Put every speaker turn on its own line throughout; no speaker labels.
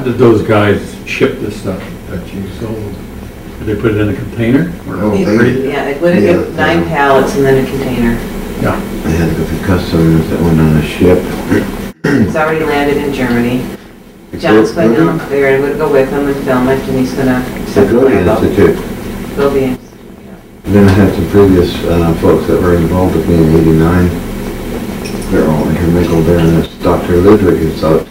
How did those guys ship this stuff that you sold? Did they put it in a container? or
Oh, they-
freight it?
Yeah, it would have
Yeah,
been nine
yeah.
pallets and then a container.
Yeah,
They had to go through customs that went on a ship.
It's already landed in Germany. John's going down there, I'm gonna go with him and film it, and he's gonna
The
set the
Goethe
lab up.
Institute.
Go be,
Then I had some previous uh, folks that were involved with me in eighty-nine. They're all intermingled there, and it's Dr. Ludwig who's out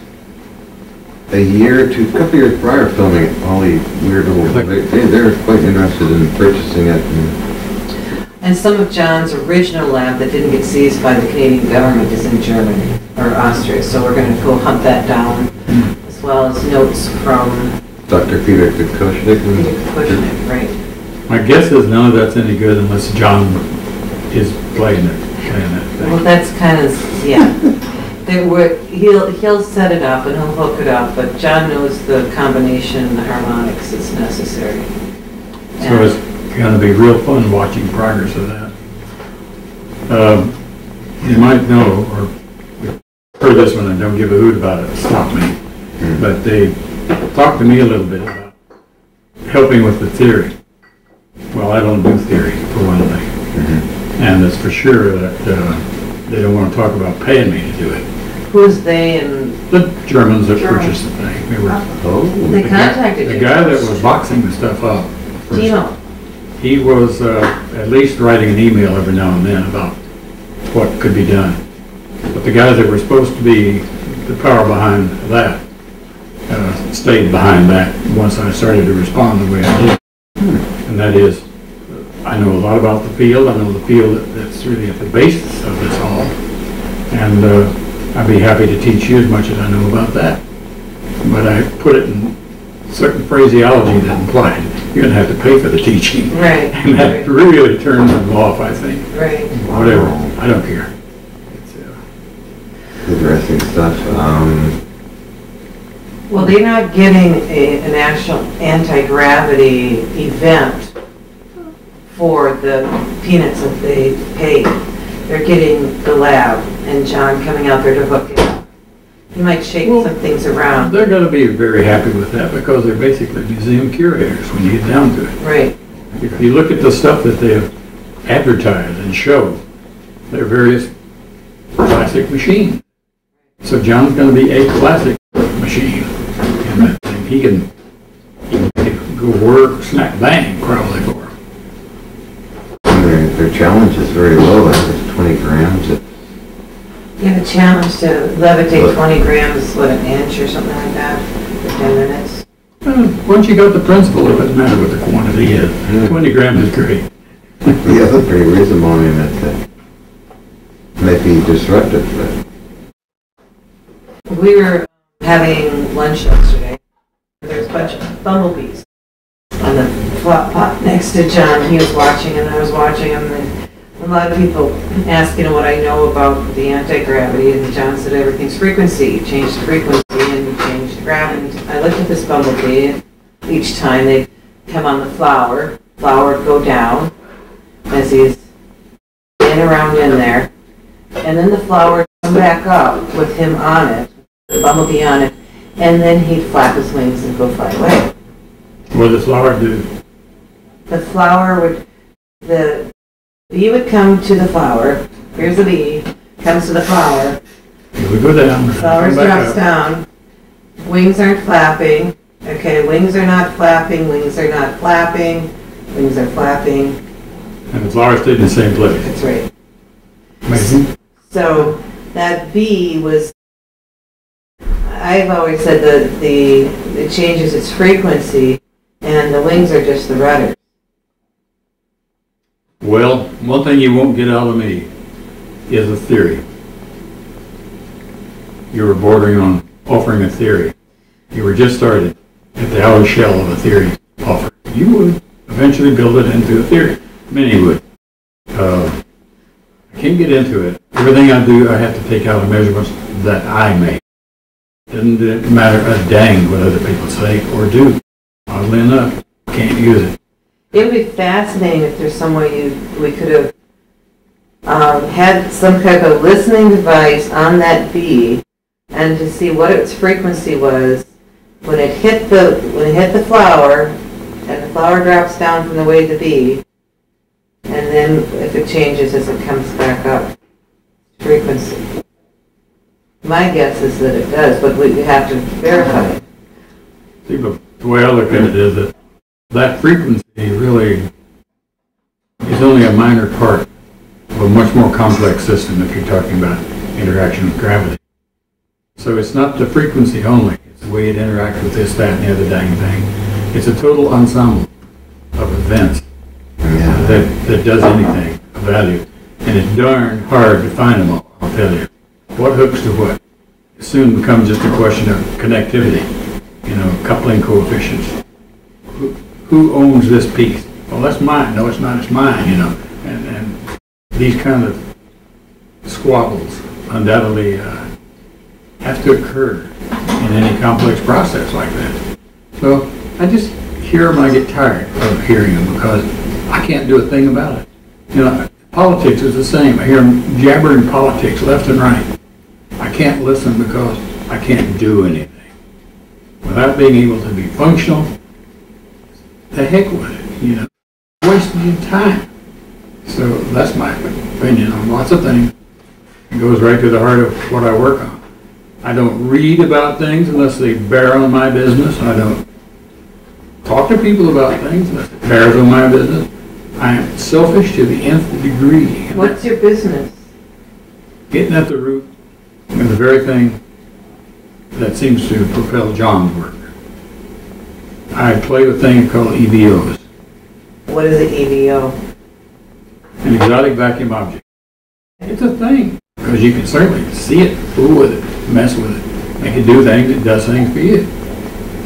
a year to, a couple years prior filming it, all these weird little, they, they- they're quite interested in purchasing it. and
and some of John's original lab that didn't get seized by the Canadian government is in Germany or Austria, so we're gonna go hunt that down, as well as notes from
Dr. Peter Kukoschnik. and-
Peter Kushnick, right?
my guess is none of that's any good unless John is playing it, playing that
Well, that's kind of, yeah. There were, he'll, he'll set it up and he'll hook it up, but John knows the combination, the harmonics that's necessary.
So it's gonna be real fun watching progress of that. Um, You might know, or heard this one, and don't give a hoot about it, stop me. But they talked to me a little bit about helping with the theory. Well, I don't do theory, for one thing. And it's for sure that uh, they don't want to talk about paying me to do it.
Who's they and,
The Germans that purchased the thing, they were.
Oh,
they
the guy-
contacted you?
The guy that was boxing the stuff up.
Timo,
He was uh, at least writing an email every now and then about what could be done. But the guys that were supposed to be the power behind that uh, stayed behind that once I started to respond the way I did. And that is, I know a lot about the field, I know the field that- that's really at the basis of this all. And uh, I'd be happy to teach you as much as I know about that. But I put it in certain phraseology that implied you're gonna have to pay for the teaching.
right,
And that
right,
really turns them off, I think.
right.
Whatever, I don't care. It's, uh,
interesting stuff. Um,
Well, they're not getting a, an actual anti-gravity event for the peanuts that they paid. They're getting the lab and John coming out there to hook it up. He might shake
Well,
some things around.
They're gonna be very happy with that because they're basically museum curators when you get down to it.
Right,
If you look at the stuff that they have advertised and show, they're various classic machines. So John's gonna be a classic machine And that. He can, he can go work, snap, bang, probably for him.
and their, their challenge is very low, like it's twenty grams. It-
you have a challenge to levitate twenty grams, what, an inch or something like that for ten minutes?
Uh, Once you got the principle, it doesn't matter what the quantity is. Twenty grams is great.
Yeah, that's pretty reasonable, I mean, it uh, may be disruptive, but
We were having lunch yesterday. There's a bunch of bumblebees on the flat pot next to John. He was watching and I was watching him and a lot of people ask, you know, what I know about the anti-gravity and John said everything's frequency. You change the frequency and you change the gravity. I looked at this bumblebee each time they come on the flower, flower would go down as he's in around in there. And then the flower come back up with him on it the bumblebee on it, and then he'd flap his wings and go fly away.
What the flower do?
The flower would, the bee would come to the flower, here's the bee, comes to the flower,
Here we go down.
flower drops down, wings aren't flapping, okay, wings are not flapping, wings are not flapping, wings are flapping,
And the flower stayed in the same place.
that's right.
Amazing.
So that bee was, I've always said that the, it changes its frequency, and the wings are just the rudder.
Well, one thing you won't get out of me is a theory. You were bordering on offering a theory. You were just started at the outer shell of a theory offer. You would eventually build it into a theory. Many would. Uh, I can't get into it. Everything I do, I have to take out the measurements that I make. Doesn't it matter a dang what other people say or do. Oddly enough, can't use it.
It would be fascinating if there's some way you, we could have um, had some kind of listening device on that bee and to see what its frequency was when it hit the, when it hit the flower, and the flower drops down from the way the bee and then if it changes as it comes back up, frequency. My guess is that it does, but we have to verify it.
See, the way I look at it is that that frequency really is only a minor part of a much more complex system if you're talking about interaction with gravity. So it's not the frequency only, it's the way it interacts with this, that, and the other dang thing. It's a total ensemble of events
Yeah.
that, that does anything of value. And it's darn hard to find them all, I'll tell you. What hooks to what? It soon becomes just a question of connectivity, you know, coupling coefficients. Who, owns this piece? Well, that's mine. No, it's not, it's mine, you know. And, and these kind of squabbles undoubtedly, uh, have to occur in any complex process like that. So I just hear them, I get tired of hearing them because I can't do a thing about it. You know, politics is the same. I hear them jabbering politics left and right. I can't listen because I can't do anything. Without being able to be functional, the heck with it, you know. Wasting your time. So that's my opinion on lots of things. It goes right to the heart of what I work on. I don't read about things unless they bear on my business. I don't talk to people about things unless it bears on my business. I am selfish to the nth degree.
What's your business?
Getting at the root of the very thing that seems to propel John's work. I play with things called EVOs,
What is an EVO?
an exotic vacuum object. It's a thing, because you can certainly see it, fool with it, mess with it, it do things, it does things for you.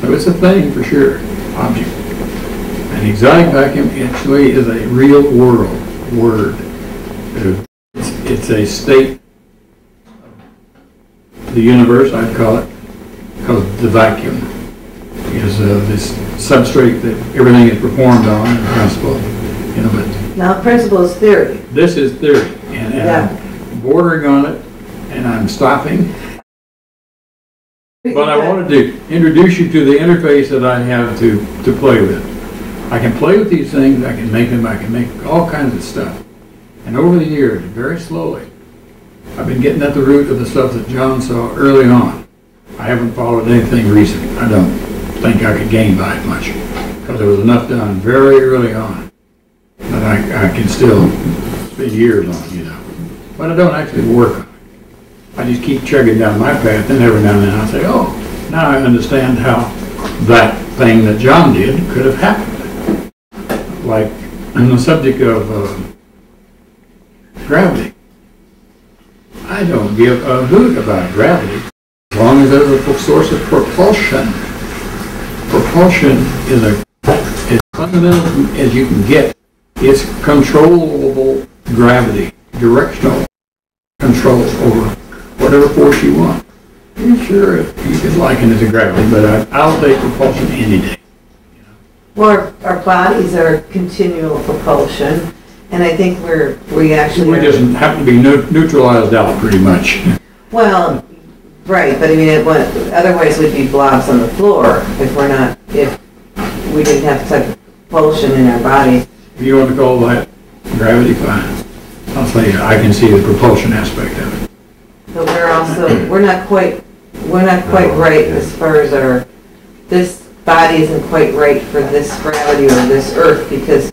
So it's a thing for sure, object. An exotic vacuum actually is a real world word. It's, it's a state of the universe, I'd call it, because the vacuum is uh, this substrate that everything is performed on in principle. You know, but
Now, principle is theory.
this is theory, and, and I'm bordering on it, and I'm stopping. But I wanted to introduce you to the interface that I have to, to play with. I can play with these things, I can make them, I can make all kinds of stuff. And over the years, very slowly, I've been getting at the root of the stuff that John saw early on. I haven't followed anything recent. I don't think I could gain by it much, because there was enough done very early on that I, I can still spend years on, you know. But I don't actually work on it. I just keep chugging down my path, and every now and then I say, oh, now I understand how that thing that John did could have happened. Like, on the subject of uh, gravity. I don't give a hoot about gravity, as long as there's a source of propulsion. Propulsion is a, as fundamental as you can get. It's controllable gravity, directional control over whatever force you want. I'm sure if you could liken it to gravity, but I, I'll take propulsion any day.
Well, our- our bodies are continual propulsion, and I think we're, we actually.
We just happen to be neu- neutralized out pretty much.
Well, right, but I mean, it would, otherwise we'd be blobs on the floor if we're not, if we didn't have such propulsion in our bodies.
If you want to call that gravity, fine. I'll tell you, I can see the propulsion aspect of it.
But we're also, we're not quite, we're not quite right as far as our, this body isn't quite right for this gravity or this earth because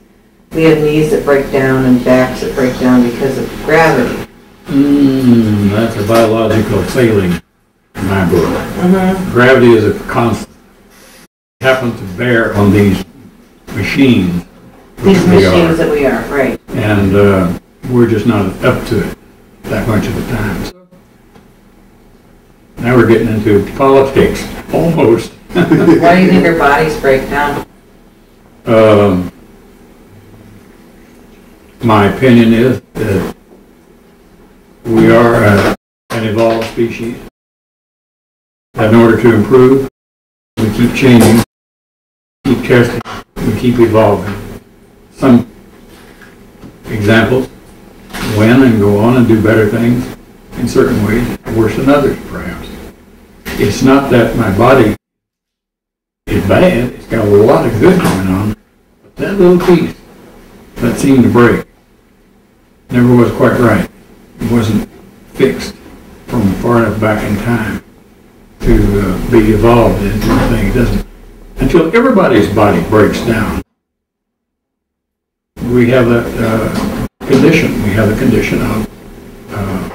we have knees that break down and backs that break down because of gravity.
Mmm, that's a biological failing in my book.
Mm-hmm.
Gravity is a constant. Happens to bear on these machines.
These
we are.
machines that we are, right.
And uh, we're just not up to it that much of the time. So Now we're getting into politics, almost.
Why do you think our bodies break down?
Um, My opinion is that we are a- an evolved species. In order to improve, we keep changing, keep testing, we keep evolving. Some examples, win and go on and do better things in certain ways, worse than others perhaps. It's not that my body is bad, it's got a lot of good going on, but that little piece that seemed to break never was quite right. It wasn't fixed from far enough back in time to uh, be evolved into the thing. It doesn't, until everybody's body breaks down. We have a uh, condition, we have a condition of uh,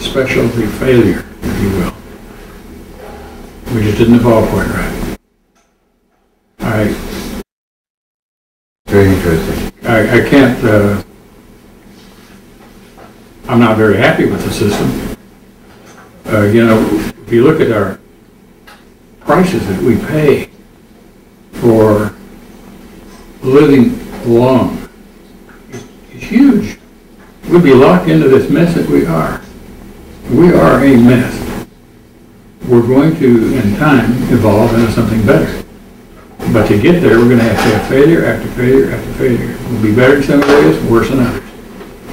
specialty failure, if you will. We just didn't evolve quite right. I,
Very interesting.
I, I can't, uh, I'm not very happy with the system. Uh, you know, if you look at our prices that we pay for living long, it's it's huge. We'd be locked into this mess that we are. We are a mess. We're going to, in time, evolve into something better. But to get there, we're gonna have to have failure after failure after failure. We'll be better in some areas, worse in others.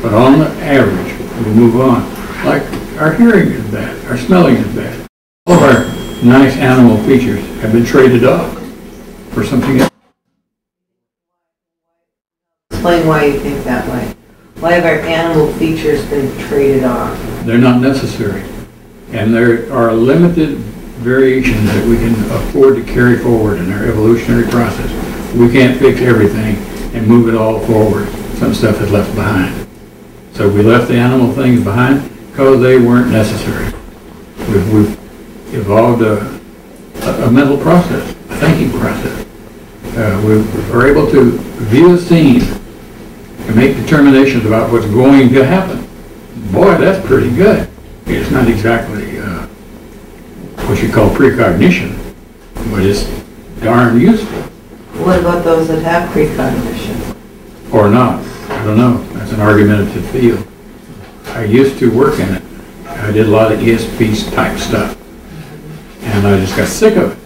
But on the average, we'll move on. Like, our hearing is bad, our smelling is bad. All of our nice animal features have been traded off for something else.
Explain why you think that way. Why have our animal features been traded off?
They're not necessary. And there are limited variations that we can afford to carry forward in our evolutionary process. We can't fix everything and move it all forward. Some stuff is left behind. So we left the animal things behind because they weren't necessary. We've, we've evolved a, a mental process, a thinking process. Uh, we are able to view a scene and make determinations about what's going to happen. Boy, that's pretty good. It's not exactly uh, what you call precognition, but it's darn useful,
What about those that have precognition?
or not. I don't know. That's an argumentative field. I used to work in it. I did a lot of ESP type stuff. And I just got sick of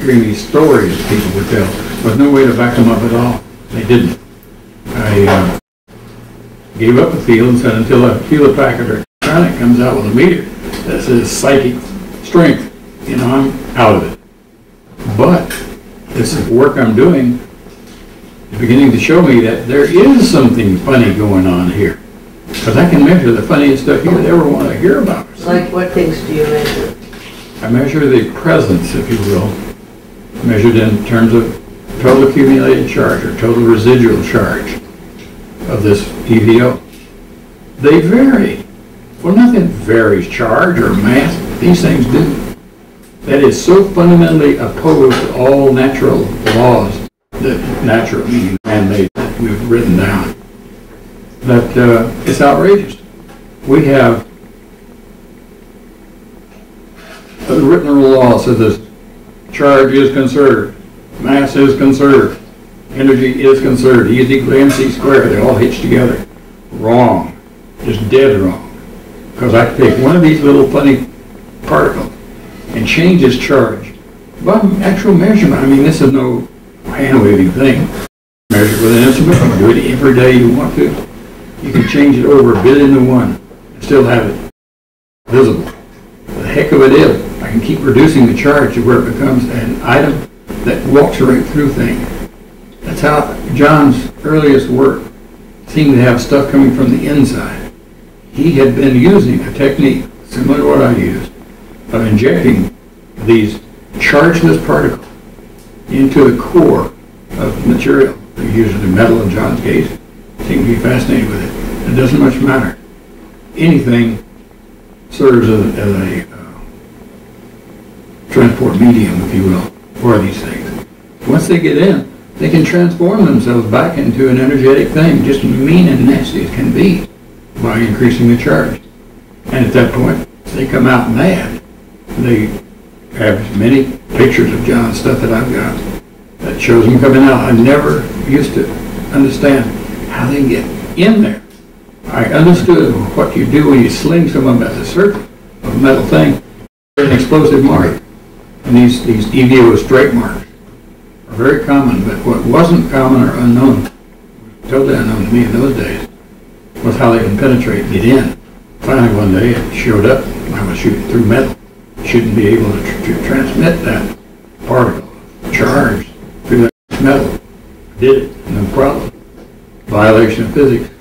hearing these stories people would tell, with no way to back them up at all. They didn't. I uh, gave up the field and said, until a Hewlett Packard electronic comes out with a meter that says psychic strength, you know, I'm out of it. But this is work I'm doing, is beginning to show me that there is something funny going on here. Because I can measure the funniest stuff you'd ever want to hear about.
Like what things do you measure?
I measure the presence, if you will, measured in terms of total accumulated charge or total residual charge of this EVO. They vary. Well, nothing varies charge or mass. These things do. That is so fundamentally opposed to all natural laws, that natural meaning man-made, that we've written down, that uh, it's outrageous. We have the written law says this, charge is conserved, mass is conserved, energy is conserved, E is equal to mc squared, they're all hitched together. Wrong, just dead wrong. Because I take one of these little funny particles and change its charge. By actual measurement, I mean, this is no hand-waving thing. Measure it with an instrument, do it every day you want to. You can change it over a billion to one, and still have it visible. The heck of it is, I can keep reducing the charge to where it becomes an item that walks right through things. That's how John's earliest work seemed to have stuff coming from the inside. He had been using a technique similar to what I used of injecting these chargeless particles into the core of material. Usually metal in John's case. Seemed to be fascinated with it. It doesn't much matter. Anything serves as a, as a uh, transport medium, if you will, for these things. Once they get in, they can transform themselves back into an energetic thing, just mean and nasty as can be, by increasing the charge. And at that point, they come out mad. They have many pictures of John's stuff that I've got that shows them coming out. I never used to understand how they get in there. I understood what you do when you sling someone the circle a metal thing, an explosive mark. And these, these EVO strike marks are very common, but what wasn't common or unknown, totally unknown to me in those days, was how they can penetrate get in. Finally, one day, it showed up. I was shooting through metal. Shouldn't be able to, tr- to transmit that particle, charge through that metal. Did it, no problem. Violation of physics,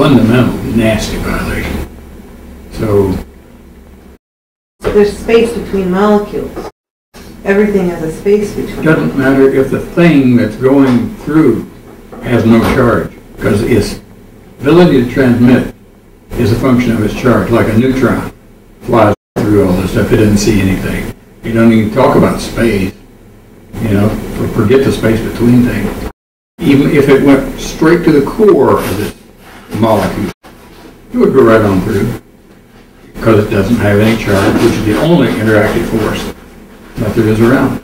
fundamental, nasty violation. So,
There's space between molecules. Everything has a space between. It.
Doesn't matter if the thing that's going through has no charge, because its ability to transmit is a function of its charge, like a neutron flies through all this stuff, it doesn't see anything. You don't even talk about space, you know, for- forget the space between things. Even if it went straight to the core of this molecule, it would go right on through, because it doesn't have any charge, which is the only interactive force that there is around.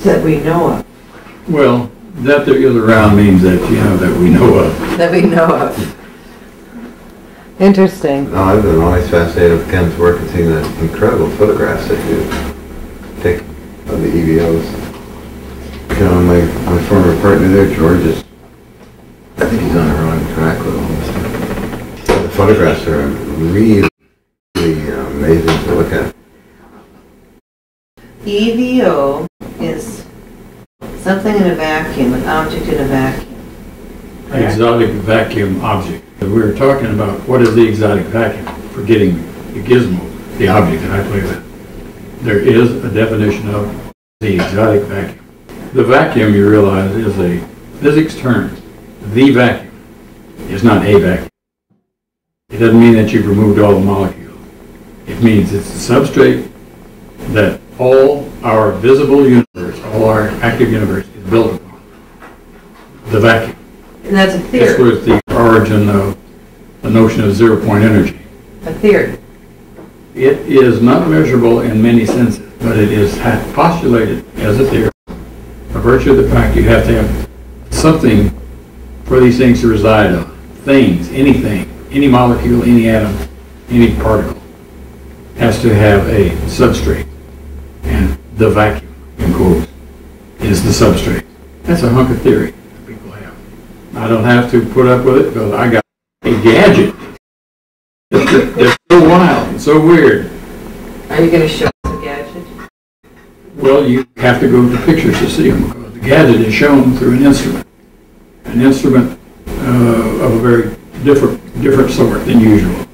That we know of.
Well, that there is around means that, you know, that we know of.
That we know of. Interesting.
No, I've been always fascinated with Ken's work and seeing the incredible photographs that you take of the EVOs. You know, my, my former partner there, George, is, I think he's on the wrong track with all this stuff. The photographs are really, really amazing to look at.
EVO is something in a vacuum, an object in a vacuum. An
Exotic vacuum object. We were talking about what is the exotic vacuum, forgetting the gizmo, the object that I play with. There is a definition of the exotic vacuum. The vacuum, you realize, is a physics term. The vacuum is not a vacuum. It doesn't mean that you've removed all the molecules. It means it's the substrate that all our visible universe, all our active universe is built upon. The vacuum.
And that's a
This
theory,
was the origin of the notion of zero-point energy.
a theory.
It is not measurable in many senses, but it is postulated as a theory, by virtue of the fact you have to have something for these things to reside on. Things, anything, any molecule, any atom, any particle, has to have a substrate. And the vacuum, in quotes, is the substrate. That's a hunk of theory that people have. I don't have to put up with it because I got a gadget. It's so wild and so weird.
Are you gonna show us a gadget?
Well, you have to go to pictures to see them because the gadget is shown through an instrument. An instrument uh, of a very different, different sort than usual.